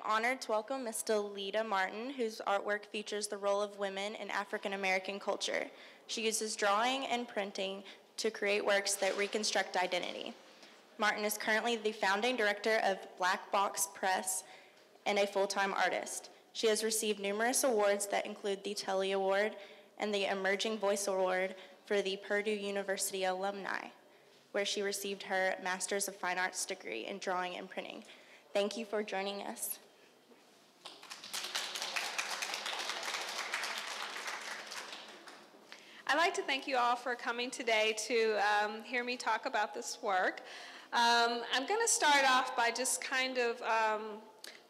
I'm honored to welcome Ms. Delita Martin, whose artwork features the role of women in African American culture. She uses drawing and printing to create works that reconstruct identity. Martin is currently the founding director of Black Box Press and a full-time artist. She has received numerous awards that include the Telly Award and the Emerging Voice Award for the Purdue University alumni, where she received her Master's of Fine Arts degree in drawing and printing. Thank you for joining us. I'd like to thank you all for coming today to um, hear me talk about this work. Um, I'm going to start off by just kind of um,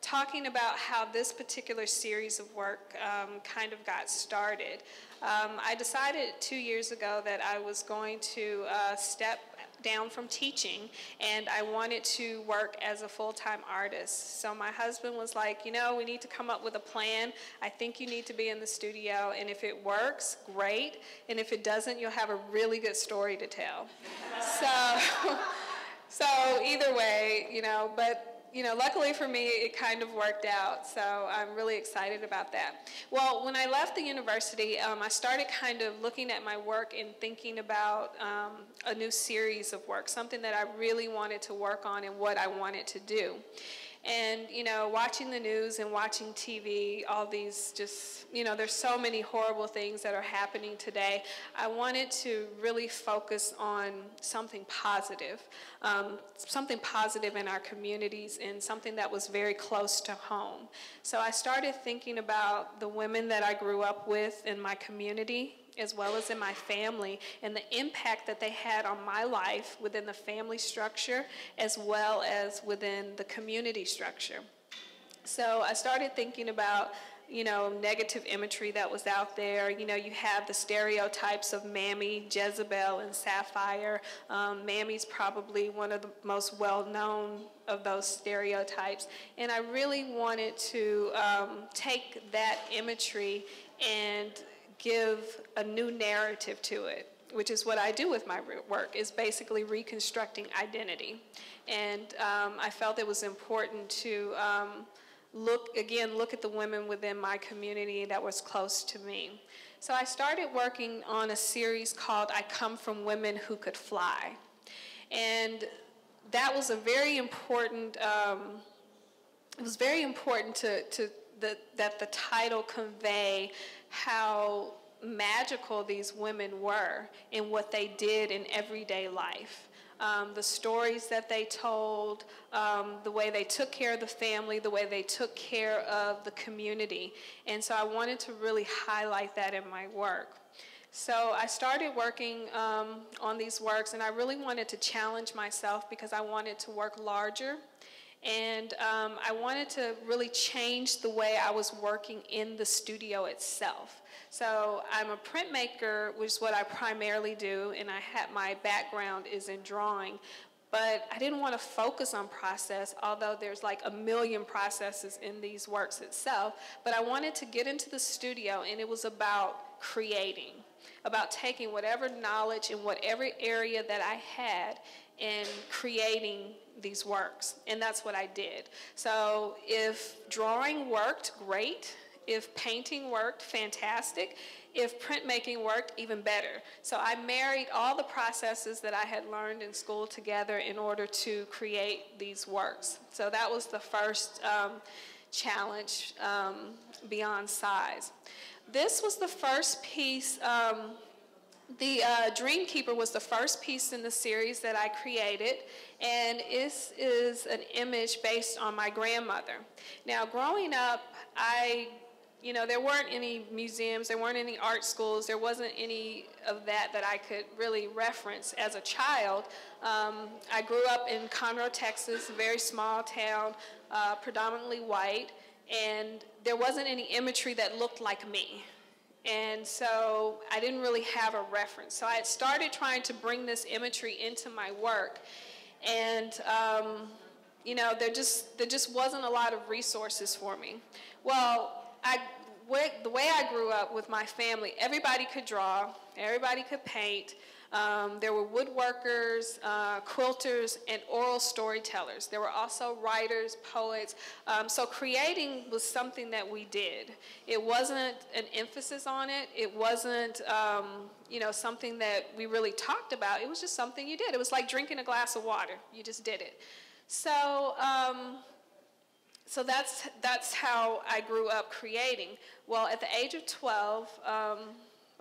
talking about how this particular series of work um, kind of got started. Um, I decided two years ago that I was going to uh, step down from teaching and I wanted to work as a full-time artist. So my husband was like, you know, we need to come up with a plan. I think you need to be in the studio and if it works, great. And if it doesn't, you'll have a really good story to tell. so, so either way, you know, but you know, luckily for me, it kind of worked out. So I'm really excited about that. Well, when I left the university, um, I started kind of looking at my work and thinking about um, a new series of work, something that I really wanted to work on and what I wanted to do. And, you know, watching the news and watching TV, all these just, you know, there's so many horrible things that are happening today. I wanted to really focus on something positive, um, something positive in our communities and something that was very close to home. So I started thinking about the women that I grew up with in my community as well as in my family and the impact that they had on my life within the family structure as well as within the community structure. So I started thinking about you know, negative imagery that was out there. You know, you have the stereotypes of Mammy, Jezebel, and Sapphire. Um, Mammy's probably one of the most well known of those stereotypes. And I really wanted to um, take that imagery and give a new narrative to it which is what I do with my work, is basically reconstructing identity. And um, I felt it was important to um, look, again, look at the women within my community that was close to me. So I started working on a series called I Come From Women Who Could Fly. And that was a very important, um, it was very important to, to the, that the title convey how magical these women were in what they did in everyday life. Um, the stories that they told, um, the way they took care of the family, the way they took care of the community. And so I wanted to really highlight that in my work. So I started working um, on these works, and I really wanted to challenge myself because I wanted to work larger and um, I wanted to really change the way I was working in the studio itself. So I'm a printmaker, which is what I primarily do, and I had my background is in drawing. But I didn't want to focus on process, although there's like a million processes in these works itself. But I wanted to get into the studio, and it was about creating, about taking whatever knowledge in whatever area that I had and creating these works. And that's what I did. So if drawing worked, great. If painting worked, fantastic. If printmaking worked, even better. So I married all the processes that I had learned in school together in order to create these works. So that was the first um, challenge um, beyond size. This was the first piece. Um, the uh, Dreamkeeper was the first piece in the series that I created, and this is an image based on my grandmother. Now, growing up, I, you know, there weren't any museums, there weren't any art schools, there wasn't any of that that I could really reference as a child. Um, I grew up in Conroe, Texas, a very small town, uh, predominantly white, and there wasn't any imagery that looked like me. And so I didn't really have a reference. So I had started trying to bring this imagery into my work. And, um, you know, there just, there just wasn't a lot of resources for me. Well, I, the way I grew up with my family, everybody could draw, everybody could paint. Um, there were woodworkers, uh, quilters, and oral storytellers. There were also writers, poets. Um, so creating was something that we did. It wasn't an emphasis on it. It wasn't, um, you know, something that we really talked about. It was just something you did. It was like drinking a glass of water. You just did it. So, um, so that's, that's how I grew up creating. Well, at the age of 12, um,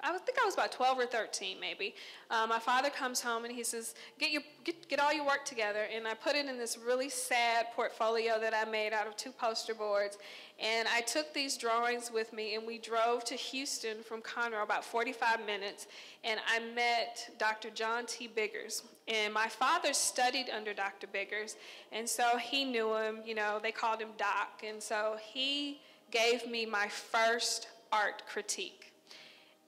I think I was about 12 or 13 maybe. Uh, my father comes home and he says, get, your, get, get all your work together. And I put it in this really sad portfolio that I made out of two poster boards. And I took these drawings with me and we drove to Houston from Conroe about 45 minutes. And I met Dr. John T. Biggers. And my father studied under Dr. Biggers. And so he knew him, you know, they called him Doc. And so he gave me my first art critique.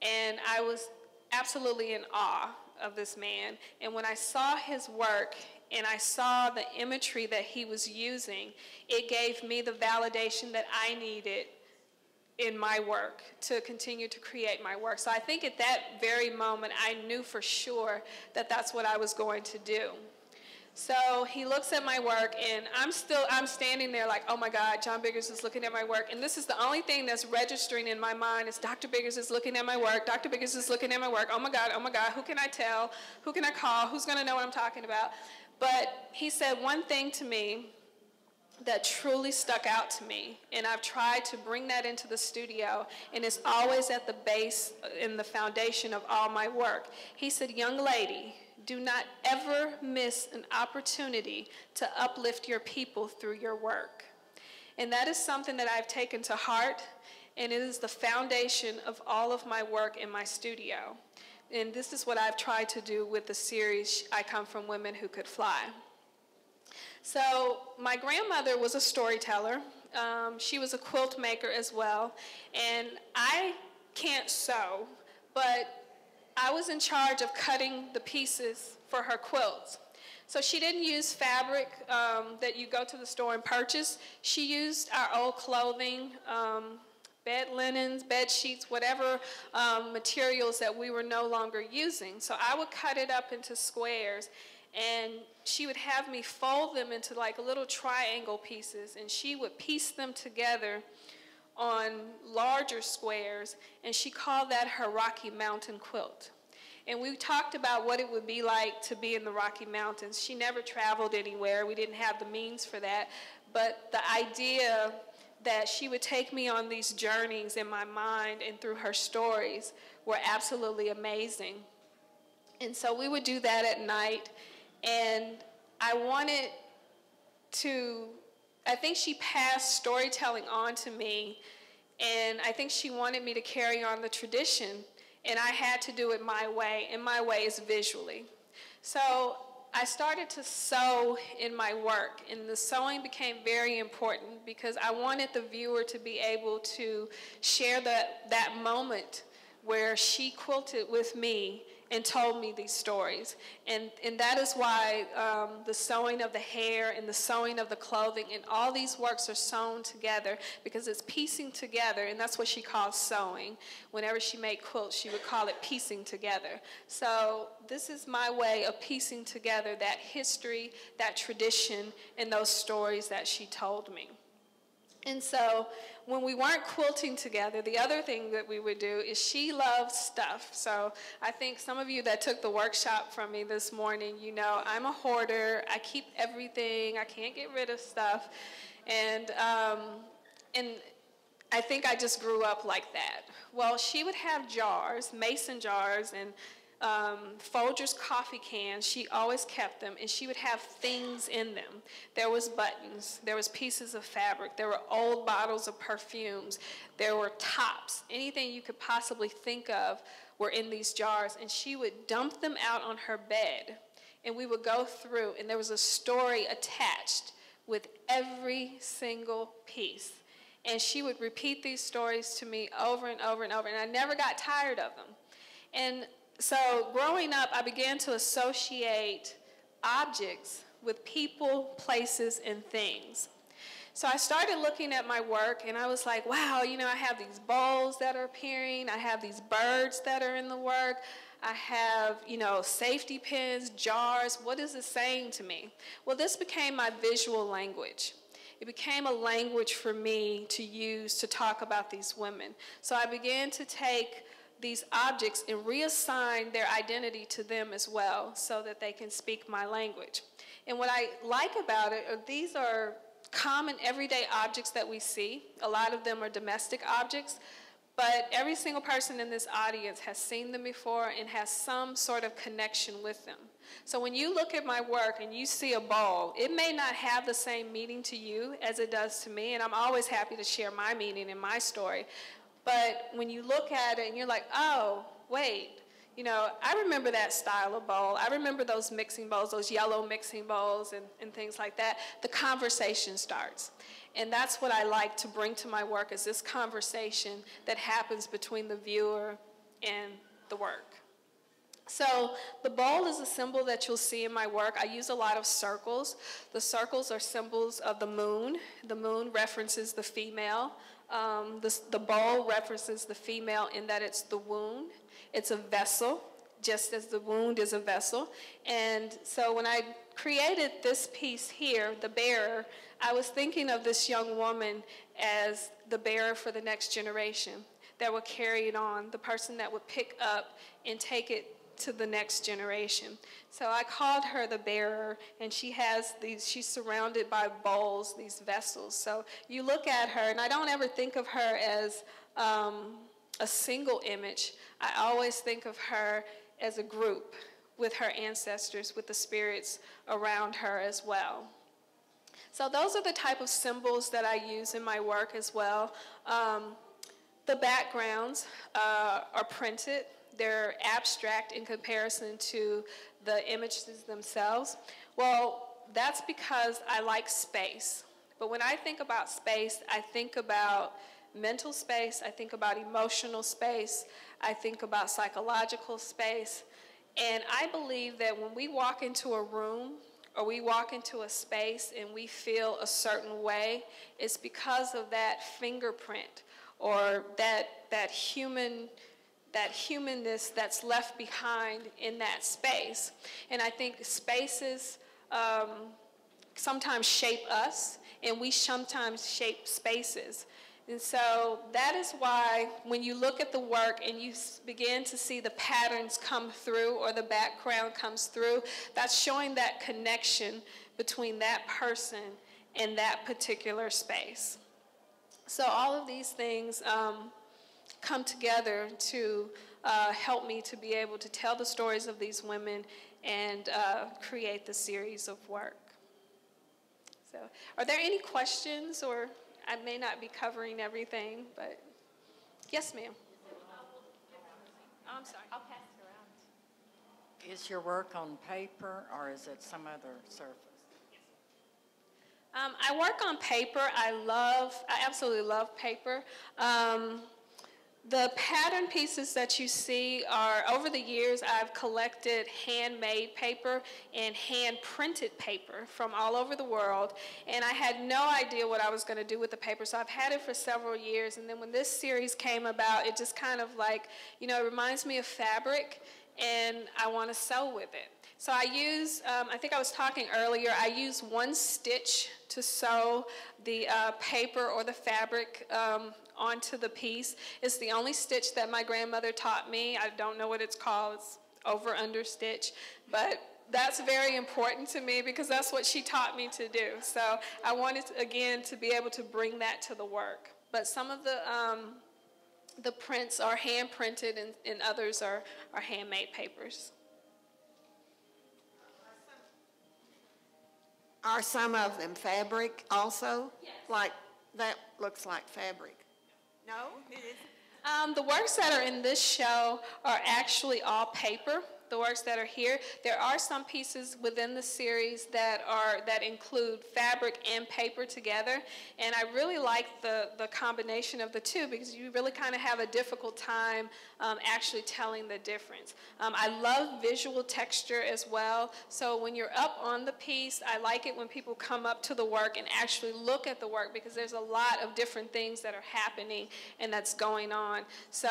And I was absolutely in awe of this man. And when I saw his work and I saw the imagery that he was using, it gave me the validation that I needed in my work to continue to create my work. So I think at that very moment, I knew for sure that that's what I was going to do. So he looks at my work, and I'm still I'm standing there like, oh my God, John Biggers is looking at my work, and this is the only thing that's registering in my mind is Dr. Biggers is looking at my work. Dr. Biggers is looking at my work. Oh my God, oh my God, who can I tell? Who can I call? Who's going to know what I'm talking about? But he said one thing to me that truly stuck out to me, and I've tried to bring that into the studio, and it's always at the base in the foundation of all my work. He said, "Young lady." Do not ever miss an opportunity to uplift your people through your work. And that is something that I've taken to heart, and it is the foundation of all of my work in my studio. And this is what I've tried to do with the series I Come From Women Who Could Fly. So, my grandmother was a storyteller. Um, she was a quilt maker as well. And I can't sew, but I was in charge of cutting the pieces for her quilts. So she didn't use fabric um, that you go to the store and purchase. She used our old clothing, um, bed linens, bed sheets, whatever um, materials that we were no longer using. So I would cut it up into squares and she would have me fold them into like little triangle pieces and she would piece them together on larger squares, and she called that her Rocky Mountain quilt. And we talked about what it would be like to be in the Rocky Mountains. She never traveled anywhere, we didn't have the means for that. But the idea that she would take me on these journeys in my mind and through her stories were absolutely amazing. And so we would do that at night, and I wanted to I think she passed storytelling on to me, and I think she wanted me to carry on the tradition, and I had to do it my way, and my way is visually. So I started to sew in my work, and the sewing became very important because I wanted the viewer to be able to share that, that moment where she quilted with me and told me these stories. And, and that is why um, the sewing of the hair and the sewing of the clothing and all these works are sewn together because it's piecing together, and that's what she calls sewing. Whenever she made quilts, she would call it piecing together. So this is my way of piecing together that history, that tradition, and those stories that she told me. And so when we weren't quilting together, the other thing that we would do is she loves stuff. So I think some of you that took the workshop from me this morning, you know, I'm a hoarder. I keep everything. I can't get rid of stuff. And, um, and I think I just grew up like that. Well, she would have jars, mason jars, and um, Folgers coffee cans. She always kept them, and she would have things in them. There was buttons. There was pieces of fabric. There were old bottles of perfumes. There were tops. Anything you could possibly think of were in these jars, and she would dump them out on her bed, and we would go through, and there was a story attached with every single piece. And she would repeat these stories to me over and over and over, and I never got tired of them. And so growing up, I began to associate objects with people, places, and things. So I started looking at my work and I was like, wow, you know, I have these bowls that are appearing, I have these birds that are in the work, I have, you know, safety pins, jars. What is it saying to me? Well, this became my visual language. It became a language for me to use to talk about these women. So I began to take these objects and reassign their identity to them as well so that they can speak my language. And what I like about it are these are common everyday objects that we see. A lot of them are domestic objects, but every single person in this audience has seen them before and has some sort of connection with them. So when you look at my work and you see a bowl, it may not have the same meaning to you as it does to me, and I'm always happy to share my meaning and my story. But when you look at it and you're like, oh, wait, you know, I remember that style of bowl. I remember those mixing bowls, those yellow mixing bowls and, and things like that. The conversation starts. And that's what I like to bring to my work is this conversation that happens between the viewer and the work. So the bowl is a symbol that you'll see in my work. I use a lot of circles. The circles are symbols of the moon. The moon references the female. Um, the bowl references the female in that it's the wound. It's a vessel, just as the wound is a vessel. And so when I created this piece here, the bearer, I was thinking of this young woman as the bearer for the next generation that would carry it on, the person that would pick up and take it to the next generation. So I called her the bearer, and she has these, she's surrounded by bowls, these vessels. So you look at her, and I don't ever think of her as um, a single image. I always think of her as a group with her ancestors, with the spirits around her as well. So those are the type of symbols that I use in my work as well. Um, the backgrounds uh, are printed they're abstract in comparison to the images themselves? Well, that's because I like space. But when I think about space, I think about mental space, I think about emotional space, I think about psychological space. And I believe that when we walk into a room or we walk into a space and we feel a certain way, it's because of that fingerprint or that, that human that humanness that's left behind in that space. And I think spaces um, sometimes shape us, and we sometimes shape spaces. And so that is why when you look at the work and you begin to see the patterns come through or the background comes through, that's showing that connection between that person and that particular space. So all of these things um, come together to uh, help me to be able to tell the stories of these women and uh, create the series of work. So, are there any questions, or I may not be covering everything, but yes, ma'am. Oh, I'm sorry. I'll pass it around. Is your work on paper, or is it some other surface? Um, I work on paper. I love, I absolutely love paper. Um, the pattern pieces that you see are, over the years, I've collected handmade paper and hand printed paper from all over the world. And I had no idea what I was going to do with the paper. So I've had it for several years. And then when this series came about, it just kind of like, you know, it reminds me of fabric and I want to sew with it. So I use, um, I think I was talking earlier, I use one stitch to sew the uh, paper or the fabric um, onto the piece. It's the only stitch that my grandmother taught me. I don't know what it's called. It's over under stitch, but that's very important to me because that's what she taught me to do. So I wanted to, again to be able to bring that to the work. But some of the um, the prints are hand printed and, and others are, are handmade papers. Are some of them fabric also? Yes. Like that looks like fabric. No. Um, the works that are in this show are actually all paper. The works that are here. There are some pieces within the series that are that include fabric and paper together, and I really like the the combination of the two because you really kind of have a difficult time um, actually telling the difference. Um, I love visual texture as well, so when you're up on the piece, I like it when people come up to the work and actually look at the work because there's a lot of different things that are happening and that's going on. So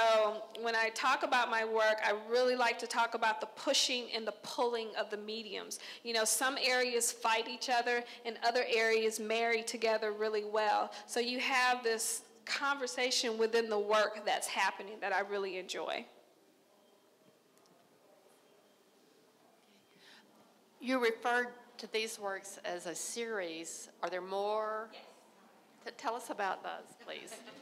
when I talk about my work, I really like to talk about the pushing and the pulling of the mediums. You know, some areas fight each other and other areas marry together really well. So you have this conversation within the work that's happening that I really enjoy. You referred to these works as a series. Are there more? Yes. Tell us about those, please.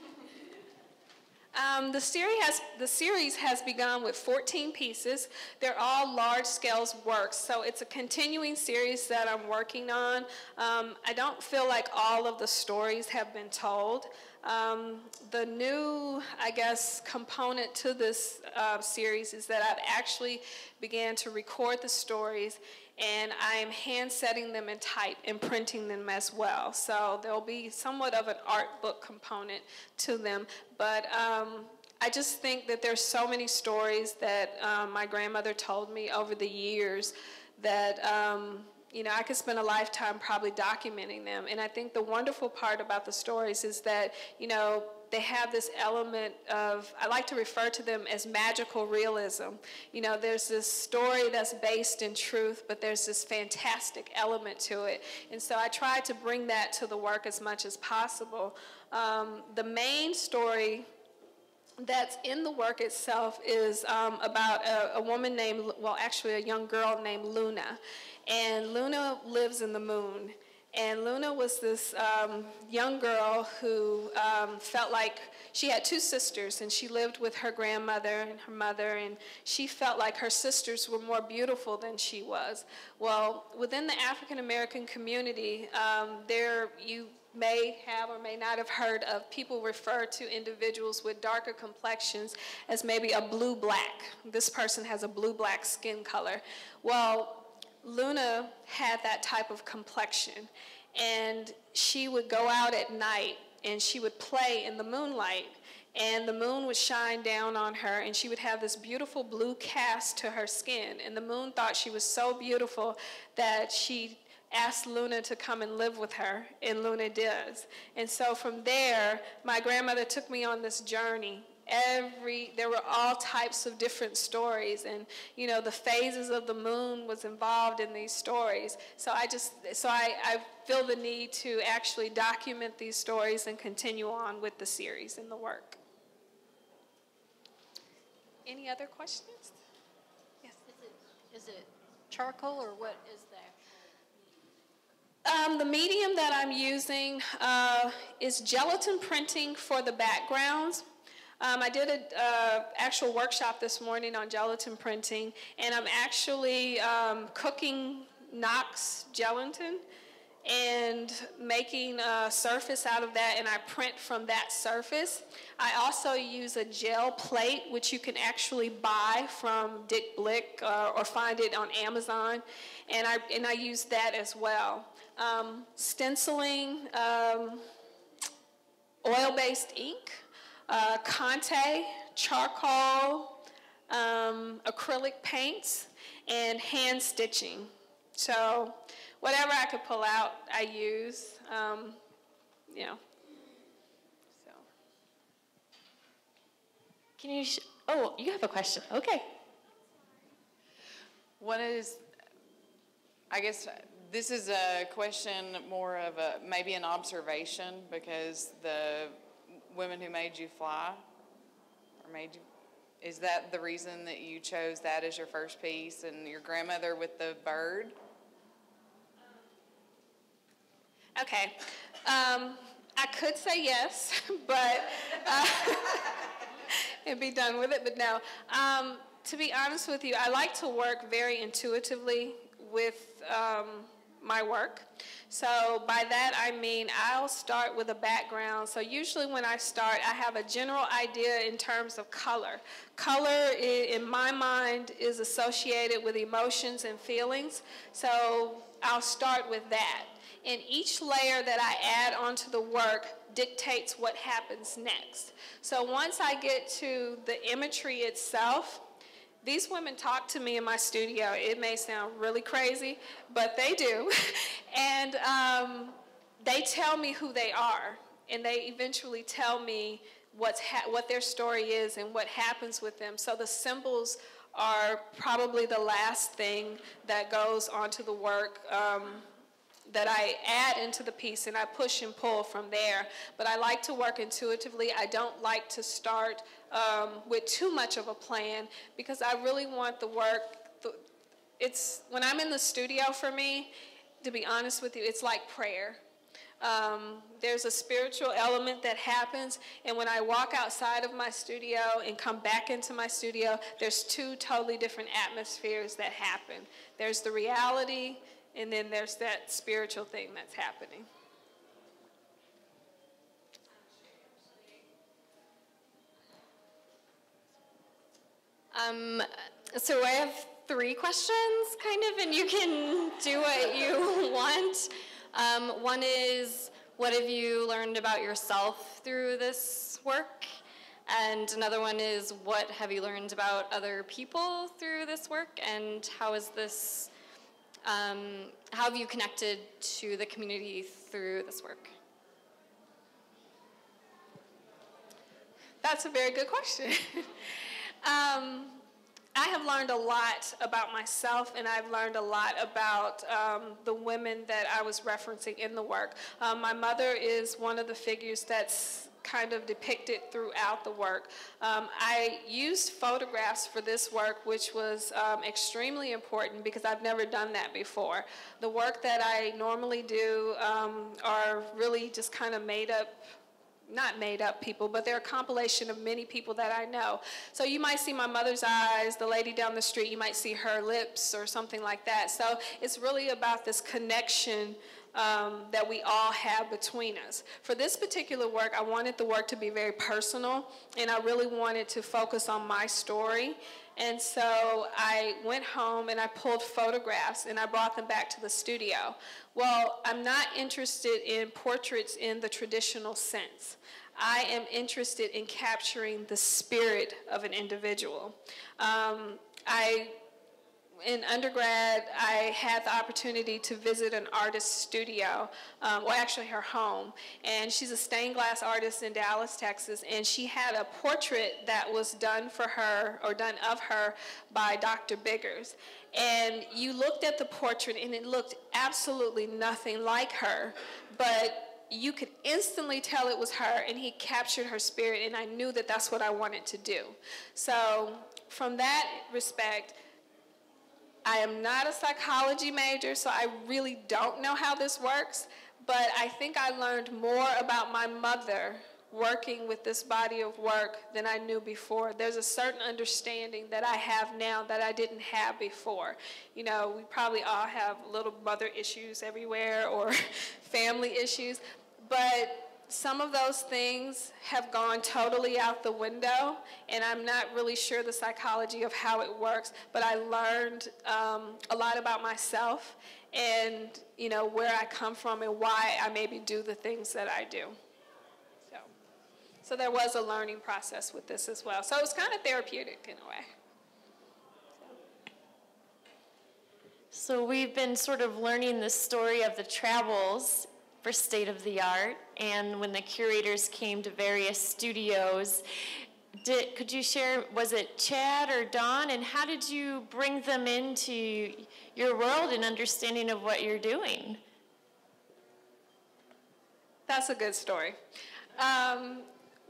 Um, the, series has, the series has begun with 14 pieces. They're all large scale works, so it's a continuing series that I'm working on. Um, I don't feel like all of the stories have been told. Um, the new, I guess, component to this uh, series is that I've actually began to record the stories and I'm hand setting them in type and printing them as well. So there'll be somewhat of an art book component to them, but um, I just think that there's so many stories that um, my grandmother told me over the years that um, you know, I could spend a lifetime probably documenting them. And I think the wonderful part about the stories is that, you know, they have this element of, I like to refer to them as magical realism. You know, there's this story that's based in truth, but there's this fantastic element to it. And so I try to bring that to the work as much as possible. Um, the main story that's in the work itself is um, about a, a, woman named, well, actually, a young girl named Luna. And Luna lives in the moon. And Luna was this um, young girl who um, felt like she had two sisters, and she lived with her grandmother and her mother, and she felt like her sisters were more beautiful than she was. Well, within the African American community, um, there you may have or may not have heard of people refer to individuals with darker complexions as maybe a blue black. This person has a blue black skin color. Well, Luna had that type of complexion, and she would go out at night and she would play in the moonlight, and the moon would shine down on her, and she would have this beautiful blue cast to her skin. And the moon thought she was so beautiful that she asked Luna to come and live with her, and Luna does. And so from there, my grandmother took me on this journey every there were all types of different stories and you know the phases of the moon was involved in these stories. So i just so i, I feel the need to actually document these stories and continue on with the series and the work. Any other questions? Yes. Is it, is it charcoal or what is that um, the medium that I'm using uh, is gelatin printing for the backgrounds. Um, I did an uh, actual workshop this morning on gelatin printing, and I'm actually um, cooking Knox gelatin and making a surface out of that, and I print from that surface. I also use a gel plate, which you can actually buy from Dick Blick uh, or find it on Amazon, and I, and I use that as well. Um, stenciling, um, oil-based ink, uh, Conte, charcoal, um, acrylic paints, and hand stitching. So whatever I could pull out, I use. Um, you know. So. Can you? oh, you have a question. Okay. What is, I guess this is a question more of a maybe an observation because the women who made you fly? Or made you is that the reason that you chose that as your first piece and your grandmother with the bird? Okay um, i could say yes but uh, and be done with it but no. Um, to be honest with you i like to work very intuitively with um, my work. So by that I mean I'll start with a background. So usually when I start, I have a general idea in terms of color. Color in my mind is associated with emotions and feelings. So I'll start with that. And each layer that I add onto the work dictates what happens next. So once I get to the imagery itself, these women talk to me in my studio. It may sound really crazy, but they do. and um, they tell me who they are, and they eventually tell me what's ha- what their story is and what happens with them. So the symbols are probably the last thing that goes onto the work. Um, that I add into the piece and I push and pull from there. But I like to work intuitively. I don't like to start um, with too much of a plan because I really want the work. It's when I'm in the studio for me, to be honest with you, it's like prayer. Um, there's a spiritual element that happens, and when I walk outside of my studio and come back into my studio, there's two totally different atmospheres that happen. There's the reality, and then there's that spiritual thing that's happening. Um, so I have three questions, kind of, and you can do what you want. Um, one is, what have you learned about yourself through this work? And another one is, what have you learned about other people through this work? And how is this, um, how have you connected to the community through this work? That's a very good question. Um, I have learned a lot about myself, and I've learned a lot about um, the women that I was referencing in the work. Um, my mother is one of the figures that's kind of depicted throughout the work. Um, I used photographs for this work, which was um, extremely important because I've never done that before. The work that I normally do um, are really just kind of made up not made up people, but they're a compilation of many people that I know. So you might see my mother's eyes, the lady down the street, you might see her lips or something like that. So it's really about this connection um, that we all have between us. For this particular work, I wanted the work to be very personal, and I really wanted to focus on my story. And so I went home and I pulled photographs and I brought them back to the studio. Well, I'm not interested in portraits in the traditional sense. I am interested in capturing the spirit of an individual. Um, I in undergrad, I had the opportunity to visit an artist's studio, um, well, actually her home. And she's a stained glass artist in Dallas, Texas. And she had a portrait that was done for her or done of her by Dr. Biggers. And you looked at the portrait and it looked absolutely nothing like her, but you could instantly tell it was her and he captured her spirit and i knew that that's what i wanted to do so from that respect I am not a psychology major, so I really don't know how this works, but I think I learned more about my mother working with this body of work than I knew before. There's a certain understanding that I have now that I didn't have before. You know, we probably all have little mother issues everywhere or family issues, but some of those things have gone totally out the window, and I'm not really sure the psychology of how it works, but I learned um, a lot about myself and, you know, where I come from and why I maybe do the things that I do. So, so there was a learning process with this as well. So it was kind of therapeutic in a way. So we've been sort of learning the story of the travels for state of the art. And when the curators came to various studios, did, could you share, was it Chad or Don? And how did you bring them into your world and understanding of what you're doing? That's a good story. Um,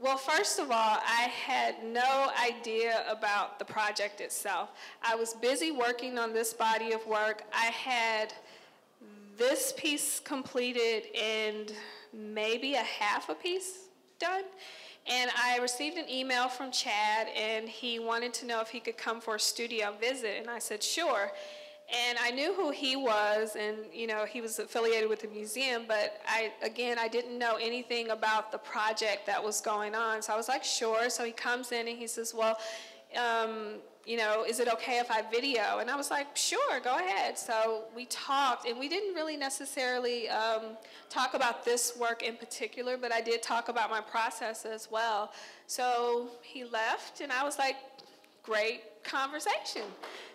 well, first of all, I had no idea about the project itself. I was busy working on this body of work. I had this piece completed and maybe a half a piece done. And I received an email from Chad, and he wanted to know if he could come for a studio visit. And I said, sure. and I knew who he was, and you know he was affiliated with the museum. But I, again, I didn't know anything about the project that was going on. So I was like, sure. So he comes in and he says, well, um, you know, is it okay if I video? And I was like, sure, go ahead. So we talked, and we didn't really necessarily um, talk about this work in particular, but I did talk about my process as well. So he left, and I was like, great conversation.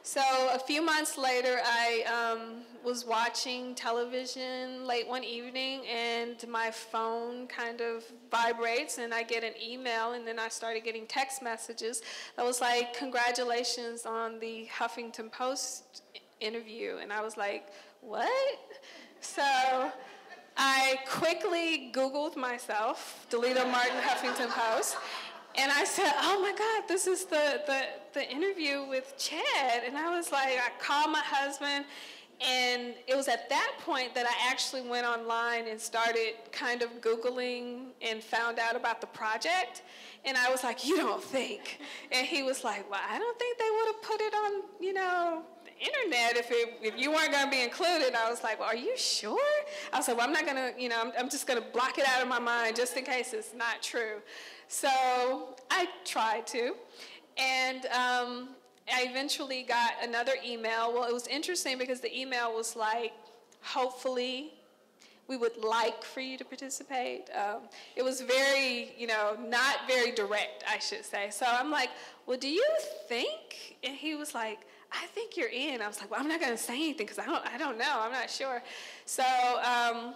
So a few months later, I um, was watching television late one evening, and my phone kind of vibrates, and I get an email, and then I started getting text messages that was like, "Congratulations on the Huffington Post interview," and I was like, "What?" So. I quickly Googled myself, Delita Martin Huffington Post, and I said, "Oh my God, this is the the the interview with Chad." And I was like, I called my husband, and it was at that point that I actually went online and started kind of Googling and found out about the project. And I was like, "You don't think?" And he was like, "Well, I don't think they would have put it on, you know." the Internet, if it, if you weren't going to be included, I was like, well, are you sure? I was like, well, I'm not going to, you know, I'm, I'm just going to block it out of my mind just in case it's not true. So I tried to. And um, I eventually got another email. Well, it was interesting because the email was like, hopefully, we would like for you to participate. Um, it was very, you know, not very direct, I should say. So I'm like, well, do you think? And he was like, I think you're in. I was like, well, I'm not going to say anything because I don't, I don't know. I'm not sure. So um,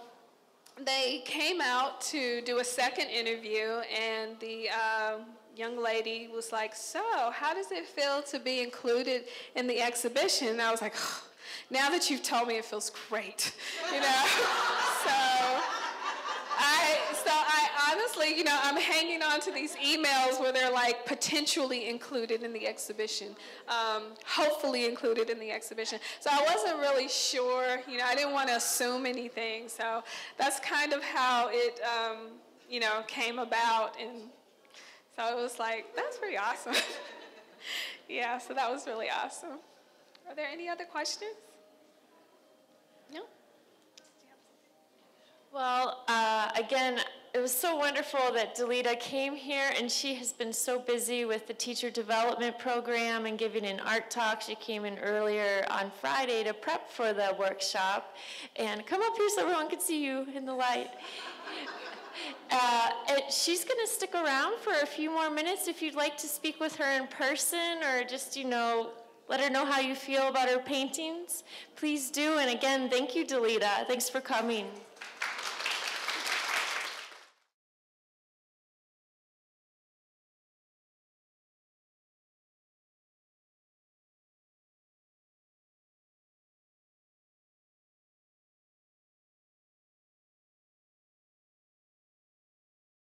they came out to do a second interview, and the um, young lady was like, So, how does it feel to be included in the exhibition? And I was like, oh, Now that you've told me, it feels great, you know? so, I, so I honestly, you know, I'm hanging on to these emails where they're like potentially included in the exhibition, um, hopefully included in the exhibition. So I wasn't really sure, you know, I didn't want to assume anything. So that's kind of how it, um, you know, came about. And so it was like, that's pretty awesome. yeah, so that was really awesome. Are there any other questions? No? Well, uh, again, it was so wonderful that Delita came here, and she has been so busy with the teacher development program and giving an art talk. She came in earlier on Friday to prep for the workshop. And come up here so everyone can see you in the light. Uh, she's going to stick around for a few more minutes if you'd like to speak with her in person or just, you know, let her know how you feel about her paintings. Please do. And again, thank you, Delita. Thanks for coming.